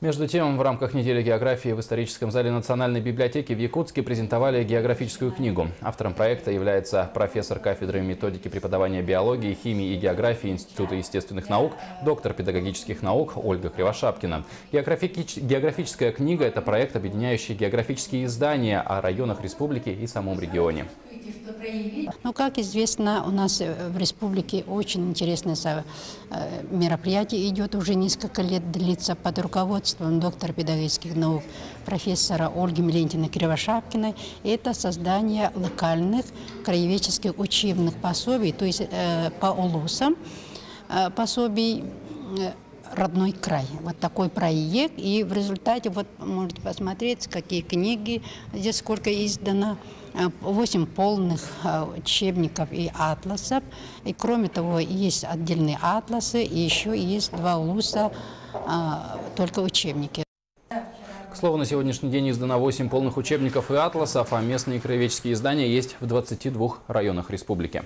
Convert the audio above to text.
Между тем, в рамках недели географии в историческом зале Национальной библиотеки в Якутске презентовали географическую книгу. Автором проекта является профессор кафедры методики преподавания биологии, химии и географии Института естественных наук, доктор педагогических наук Ольга Кривошапкина. Географическая книга – это проект, объединяющий географические издания о районах республики и самом регионе. Ну, как известно, у нас в республике очень интересное э, мероприятие идет уже несколько лет, длится под руководством доктора педагогических наук профессора Ольги Милентиной Кривошапкиной. Это создание локальных краеведческих учебных пособий, то есть э, по улусам э, пособий э, родной край. Вот такой проект. И в результате, вот можете посмотреть, какие книги здесь сколько издано. 8 полных э, учебников и атласов. И кроме того, есть отдельные атласы, и еще есть два улуса, э, только учебники. К слову, на сегодняшний день издано 8 полных учебников и атласов, а местные краеведческие издания есть в 22 районах республики.